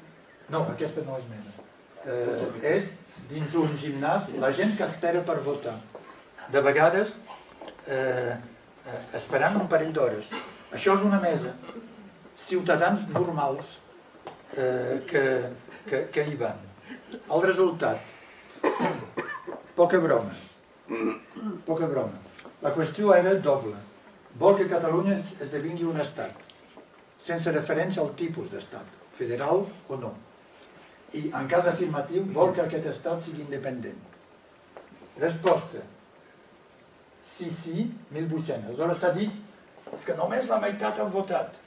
Speaker 1: No, aquesta no és meva. Eh, és dins un gimnàs la gent que espera per votar. De vegades eh, eh, esperant un parell d'hores. Això és una mesa. Ciutadans normals eh, que, que, que hi van. El resultat, poca broma. Poca broma. La qüestió era doble. Vol que Catalunya esdevingui un estat, sense referència al tipus d'estat, federal o no. I en cas afirmatiu vol que aquest estat sigui independent. Resposta. Sí, sí, 1.800. Aleshores s'ha dit és que només la meitat han votat.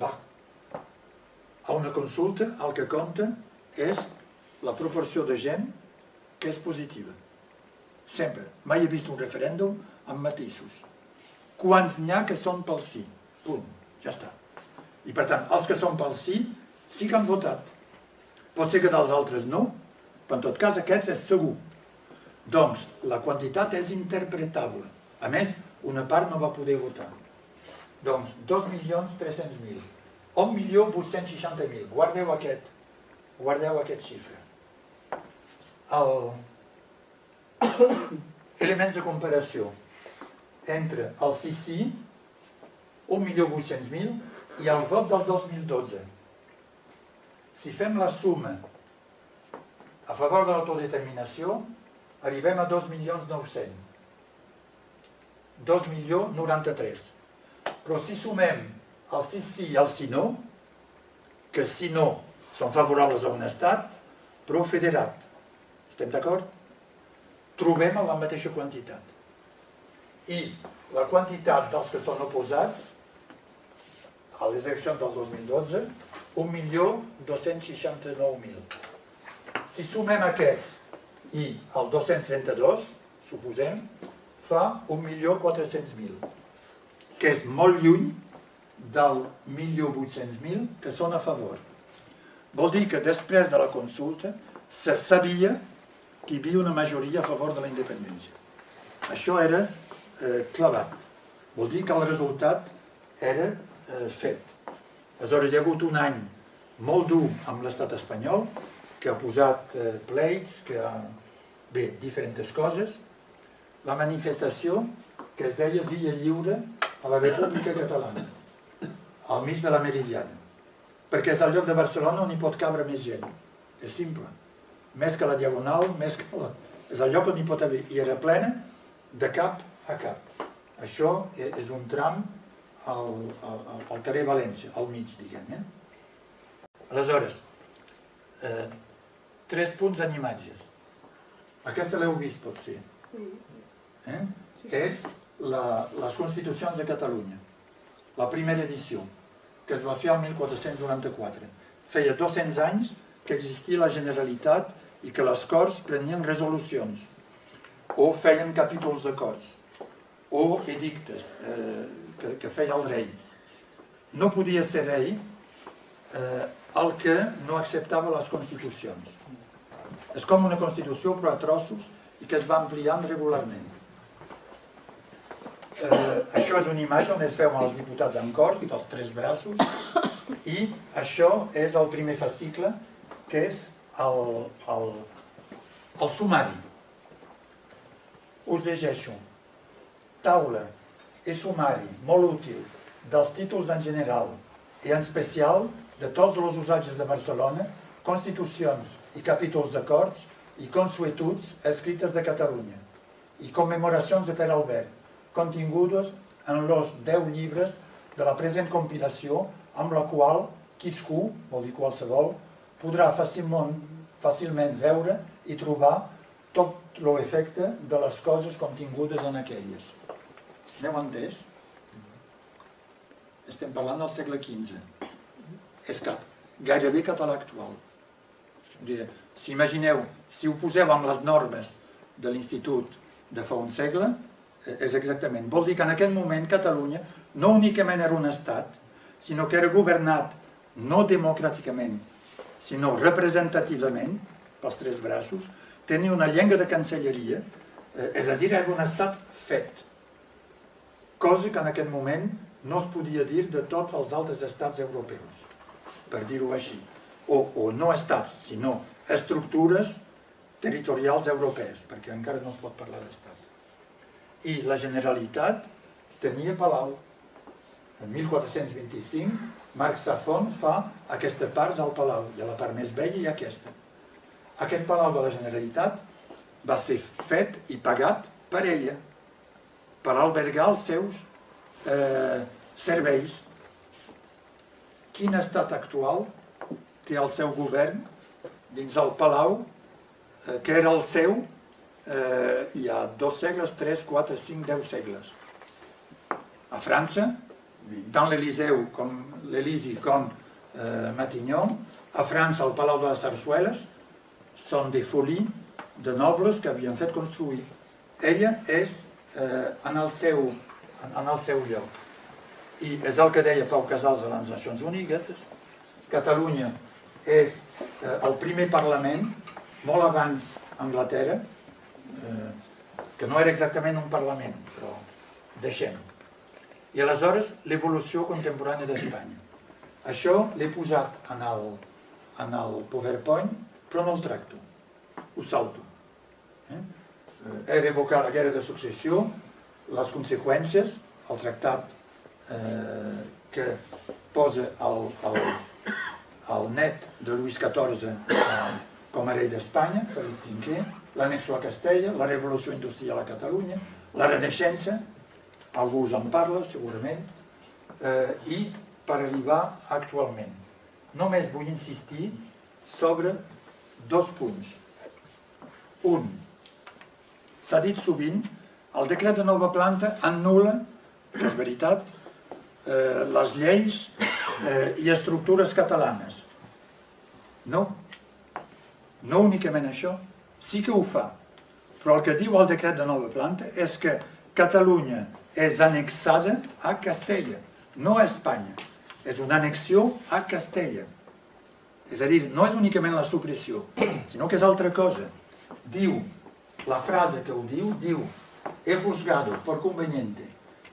Speaker 1: Va. A una consulta el que compta és la proporció de gent que és positiva. Sempre. Mai he vist un referèndum amb matisos. Quants n'hi ha que són pel sí? Punt. Ja està. I per tant, els que són pel sí, sí que han votat. Pot ser que dels altres no, però en tot cas aquests és segur. Doncs la quantitat és interpretable. A més, una part no va poder votar. Doncs 2.300.000. 1.860.000. Guardeu aquest. Guardeu aquest xifre. El, elements de comparació. entre el sí, 1.800.000, i el vot del 2012. Si fem la suma a favor de l'autodeterminació, arribem a 2.900.000. 2.093. Però si sumem el sí sí i el sí no, que si no són favorables a un estat, però federat. Estem d'acord? Trobem la mateixa quantitat. I la quantitat dels que són oposats a les eleccions del 2012, 1.269.000. Si sumem aquests i el 232, suposem, fa 1.400.000, que és molt lluny del 1.800.000 que són a favor. Vol dir que després de la consulta se sabia que hi havia una majoria a favor de la independència. Això era eh, clavat. Vol dir que el resultat era eh, fet. Aleshores, hi ha hagut un any molt dur amb l'estat espanyol, que ha posat eh, pleits, que ha... bé, diferents coses. La manifestació que es deia Via Lliure a la República Catalana, al mig de la Meridiana perquè és el lloc de Barcelona on hi pot cabre més gent. És simple. Més que la Diagonal, més que la... És el lloc on hi pot haver. I era plena de cap a cap. Això e, és un tram al, al, al carrer València, al mig, diguem. Eh? Aleshores, eh, tres punts en imatges. Aquesta l'heu vist, pot ser. Eh? És la, les Constitucions de Catalunya, la primera edició que es va fer el 1494. Feia 200 anys que existia la Generalitat i que les Corts prenien resolucions o feien capítols de Corts o edictes eh, que, que feia el rei. No podia ser rei eh, el que no acceptava les constitucions. És com una constitució però a trossos i que es va ampliant regularment. Eh, això és una imatge on es veuen els diputats en cor, dels tres braços, i això és el primer fascicle, que és el, el, el sumari. Us llegeixo. Taula és sumari molt útil dels títols en general i en especial de tots els usatges de Barcelona, constitucions i capítols d'acords i consuetuds escrites de Catalunya i commemoracions de Pere Albert contingudes en els 10 llibres de la present compilació amb la qual quiscú, vol dir qualsevol, podrà fàcilment, fàcilment veure i trobar tot l'efecte de les coses contingudes en aquelles. N'heu entès? Estem parlant del segle XV. És que gairebé català actual. Si imagineu, si ho poseu amb les normes de l'institut de fa un segle, és exactament. Vol dir que en aquell moment Catalunya no únicament era un estat, sinó que era governat no democràticament, sinó representativament, pels tres braços, tenia una llengua de cancelleria, eh, és a dir, era un estat fet. Cosa que en aquest moment no es podia dir de tots els altres estats europeus, per dir-ho així. O, o no estats, sinó estructures territorials europees, perquè encara no es pot parlar d'estat i la Generalitat tenia Palau. En 1425, Marc Safon fa aquesta part del Palau, i a la part més vella ha aquesta. Aquest Palau de la Generalitat va ser fet i pagat per ella, per albergar els seus eh, serveis. Quin estat actual té el seu govern dins el Palau, eh, que era el seu, eh, hi ha dos segles, tres, quatre, cinc, deu segles. A França, tant l'Eliseu com l'Elisi com eh, Matignon, a França, al Palau de les Sarsueles, són de folie de nobles que havien fet construir. Ella és eh, en, el seu, en el seu lloc. I és el que deia Pau Casals a les Nacions Unides, Catalunya és eh, el primer Parlament, molt abans Anglaterra, eh, que no era exactament un Parlament, però deixem. I aleshores l'evolució contemporània d'Espanya. Això l'he posat en el, en el PowerPoint, però no el tracto, ho salto. Eh? He d'evocar la guerra de successió, les conseqüències, el tractat eh, que posa el, el, el net de Lluís XIV eh, com a rei d'Espanya, Felip V, l'anexo a Castella, la revolució industrial a Catalunya, la renaixença, algú us en parla segurament, eh, i per arribar actualment. Només vull insistir sobre dos punts. Un, s'ha dit sovint, el decret de nova planta anul·la, és veritat, eh, les lleis eh, i estructures catalanes. No, no únicament això, sí que ho fa, però el que diu el decret de nova planta és que Catalunya és annexada a Castella, no a Espanya. És una annexió a Castella. És a dir, no és únicament la supressió, sinó que és altra cosa. Diu la frase que ho diu, diu, he juzgado por conveniente,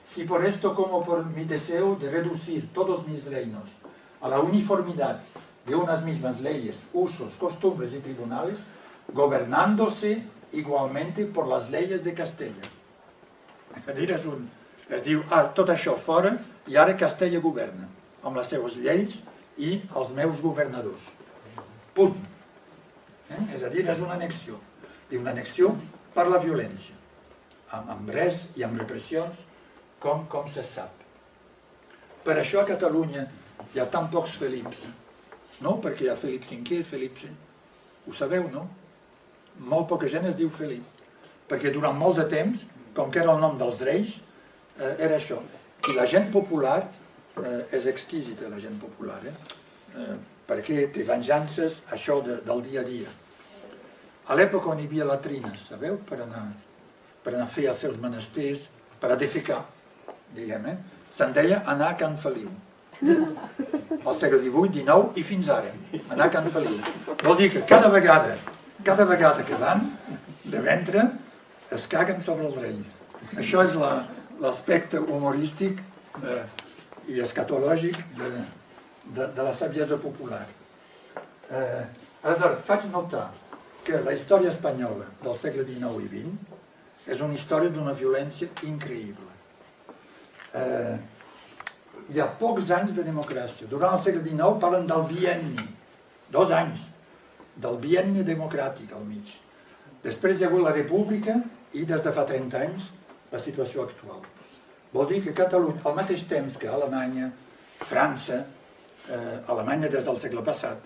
Speaker 1: si por esto como por mi deseo de reducir todos mis reinos a la uniformidad de unas mismas leyes, usos, costumbres y tribunales, gobernándose igualmente por las leyes de Castella. És un, es diu, ah, tot això fora, i ara Castella governa, amb les seues lleis i els meus governadors. Punt. Eh? És a dir, és una annexió i una annexió per la violència, amb, amb res i amb repressions, com, com se sap. Per això a Catalunya hi ha tan pocs Felips, no? Perquè hi ha Felip V, Felip V, ho sabeu, no? Molt poca gent es diu Felip, perquè durant molt de temps, com que era el nom dels reis, eh, era això. I la gent popular eh, és exquisita, la gent popular, eh? eh perquè té venjances, això de, del dia a dia a l'època on hi havia latrines, sabeu, per anar, per anar a fer els seus menesters, per a defecar, diguem, eh? se'n deia anar a Can Feliu. Al segle XVIII, XIX i fins ara, anar a Can Feliu. Vol dir que cada vegada, cada vegada que van, de ventre, es caguen sobre el rei. Això és l'aspecte la, humorístic eh, i escatològic de, de, de la saviesa popular. Eh, aleshores, faig notar que la història espanyola del segle XIX i XX és una història d'una violència increïble. Eh, hi ha pocs anys de democràcia. Durant el segle XIX parlen del bienni, dos anys, del bienni democràtic al mig. Després hi ha hagut la república i des de fa 30 anys la situació actual. Vol dir que Catalunya, al mateix temps que Alemanya, França, eh, Alemanya des del segle passat,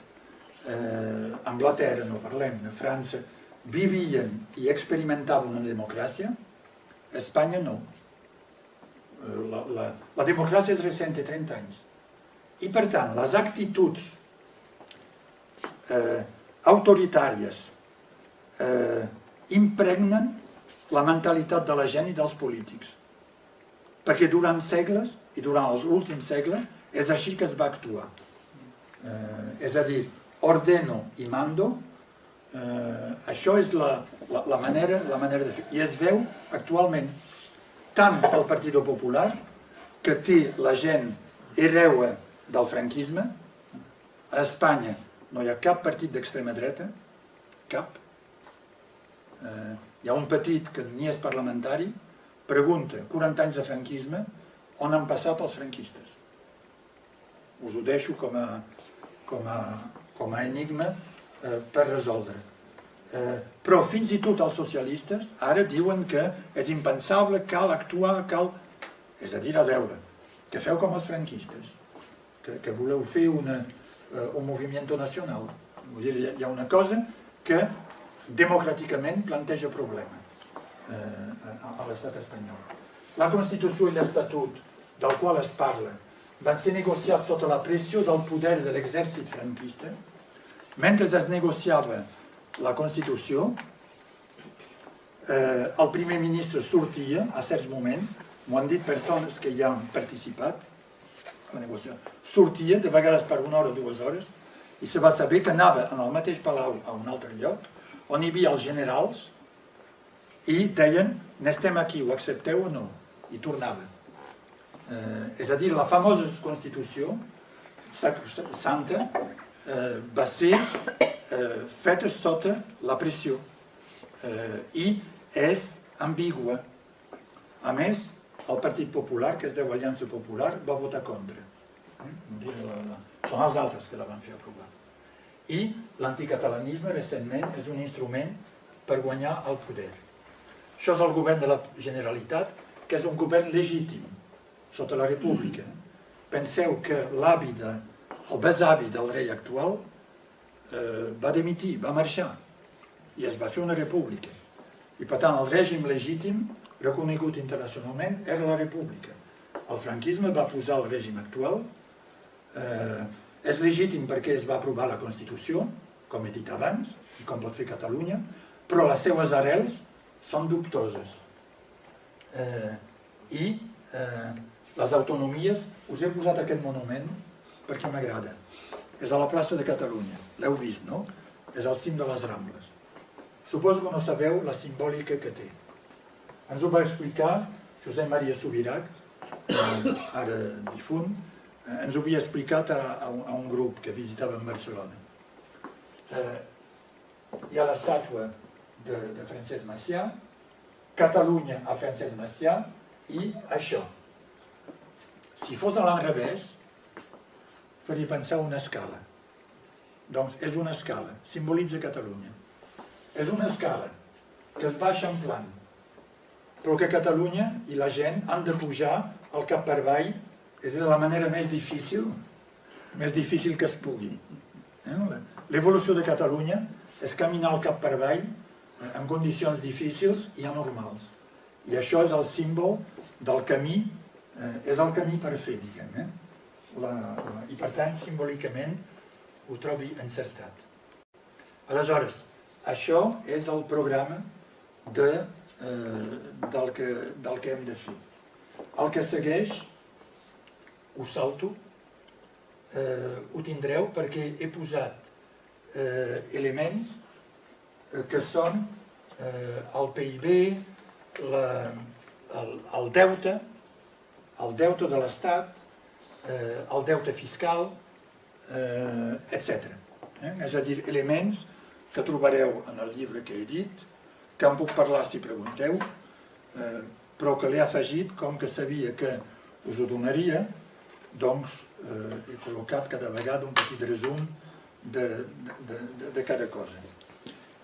Speaker 1: eh, Anglaterra, no parlem, de França, vivien i experimentaven una democràcia, Espanya no. Eh, la, la, la democràcia és recent, de 30 anys. I per tant, les actituds eh, autoritàries eh, impregnen la mentalitat de la gent i dels polítics. Perquè durant segles, i durant l'últim segle, és així que es va actuar. Eh, és a dir, ordeno i mando, eh, això és la, la, la, manera, la manera de fer. I es veu actualment tant pel Partit Popular, que té la gent hereua del franquisme, a Espanya no hi ha cap partit d'extrema dreta, cap. Eh, hi ha un petit que ni és parlamentari, pregunta, 40 anys de franquisme, on han passat els franquistes? Us ho deixo com a, com a, com a enigma eh, per resoldre. Eh, però fins i tot els socialistes ara diuen que és impensable, cal actuar, cal... És a dir, a veure, que feu com els franquistes, que, que voleu fer una, eh, un moviment nacional. Vull dir, hi ha una cosa que democràticament planteja problemes eh, a l'estat espanyol. La Constitució i l'Estatut del qual es parla van ser negociats sota la pressió del poder de l'exèrcit franquista, mentre es negociava la Constitució, eh, el primer ministre sortia a certs moments, m'ho han dit persones que hi han participat la negociació, sortia de vegades per una hora o dues hores i se va saber que anava en el mateix palau a un altre lloc on hi havia els generals i deien n'estem aquí, ho accepteu o no? I tornava. Eh, és a dir, la famosa Constitució santa eh, va ser eh, feta sota la pressió eh, i és ambigua. A més, el Partit Popular, que es deu Aliança Popular, va votar contra. Eh? Són els altres que la van fer aprovar. I l'anticatalanisme recentment és un instrument per guanyar el poder. Això és el govern de la Generalitat, que és un govern legítim, sota la República. Penseu que l'avi de, el besavi del rei actual eh, va demitir, va marxar, i es va fer una república. I per tant, el règim legítim reconegut internacionalment era la república. El franquisme va posar el règim actual, eh, és legítim perquè es va aprovar la Constitució, com he dit abans, i com pot fer Catalunya, però les seues arrels són dubtoses. Eh, I eh, les autonomies, us he posat aquest monument perquè m'agrada. És a la plaça de Catalunya, l'heu vist, no? És al cim de les Rambles. Suposo que no sabeu la simbòlica que té. Ens ho va explicar Josep Maria Subirac, eh, ara difunt, eh, ens ho havia explicat a, a, un, grup que visitàvem Barcelona. Eh, hi ha l'estàtua de, de Francesc Macià, Catalunya a Francesc Macià i això. Si fos a l'enrevés, faria pensar una escala. Doncs és una escala, simbolitza Catalunya. És una escala que es va eixamplant, però que Catalunya i la gent han de pujar al cap per avall, és de la manera més difícil, més difícil que es pugui. Eh? L'evolució de Catalunya és caminar al cap per avall eh, en condicions difícils i anormals. I això és el símbol del camí, eh, és el camí per fer, diguem. Eh? La, la, I per tant, simbòlicament, ho trobi encertat. Aleshores, això és el programa de eh, del, que, del que hem de fer. El que segueix, ho salto, eh, ho tindreu perquè he posat eh, elements eh, que són eh, el PIB, la, el, el deute, el deute de l'Estat, eh, el deute fiscal, eh, etc. Eh? És a dir, elements que trobareu en el llibre que he dit, que en puc parlar si pregunteu, eh, però que l'he afegit, com que sabia que us ho donaria, doncs eh, he col·locat cada vegada un petit resum de, de, de, de cada cosa.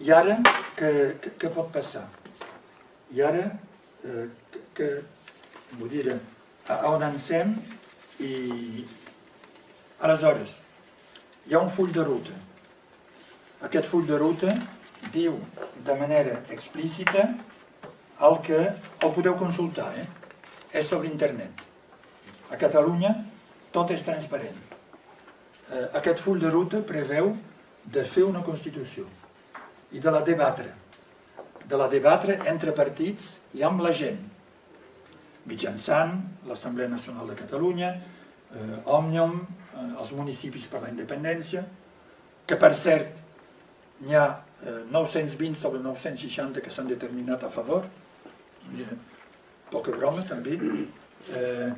Speaker 1: I ara, què, què pot passar? I ara, eh, que, vull dir, a on encem i... Aleshores, hi ha un full de ruta. Aquest full de ruta diu de manera explícita el que el podeu consultar, eh? és sobre internet. A Catalunya tot és transparent. Eh, aquest full de ruta preveu de fer una Constitució i de la debatre. De la debatre entre partits i amb la gent, mitjançant l'Assemblea Nacional de Catalunya, eh, Òmnium, eh, els municipis per la independència, que per cert n'hi ha 920 eh, sobre 960 que s'han determinat a favor, poca broma també, eh,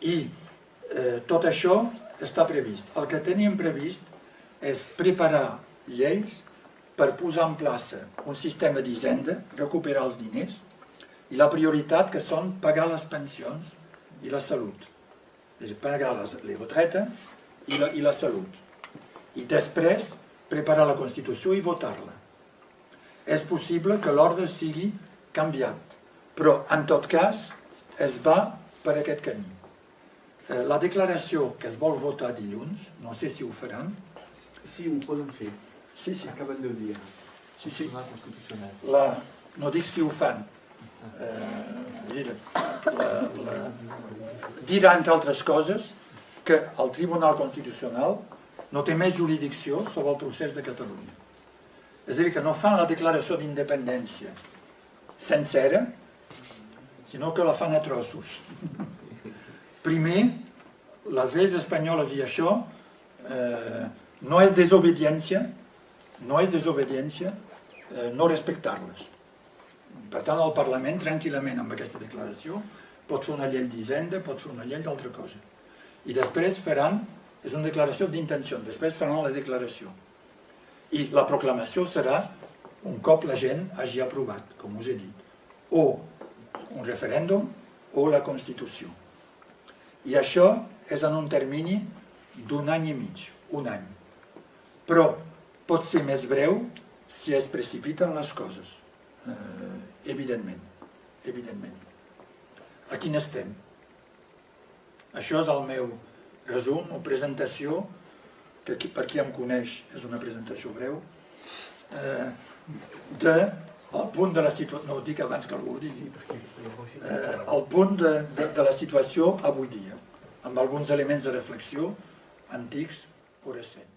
Speaker 1: i eh, tot això està previst. El que teníem previst és preparar lleis per posar en plaça un sistema d'hisenda, recuperar els diners, i la prioritat que són pagar les pensions i la salut. És pagar les, les retraites i la, i la salut. I després preparar la Constitució i votar-la és possible que l'ordre sigui canviat, però en tot cas es va per aquest camí. Eh, la declaració que es vol votar dilluns, no sé si ho faran.
Speaker 2: Sí, ho poden fer.
Speaker 1: Sí, sí.
Speaker 2: Acaben de dir.
Speaker 1: Sí, sí.
Speaker 2: La,
Speaker 1: no dic si ho fan. Eh, la, dirà, entre altres coses, que el Tribunal Constitucional no té més jurisdicció sobre el procés de Catalunya. És a dir, que no fan la declaració d'independència sencera, sinó que la fan a trossos. Primer, les lleis espanyoles i això eh, no és desobediència, no és desobediència eh, no respectar-les. Per tant, el Parlament, tranquil·lament, amb aquesta declaració, pot fer una llei d'hisenda, pot fer una llei d'altra cosa. I després faran, és una declaració d'intenció, després faran la declaració. I la proclamació serà un cop la gent hagi aprovat, com us he dit, o un referèndum o la Constitució. I això és en un termini d'un any i mig, un any. Però pot ser més breu si es precipiten les coses, eh, evidentment, evidentment. A quin estem? Això és el meu resum o presentació, que qui, per qui em coneix és una presentació breu, eh, de el punt de la situació, no ho dic abans que algú ho digui, eh, el punt de, de, de la situació avui dia, amb alguns elements de reflexió antics o recents.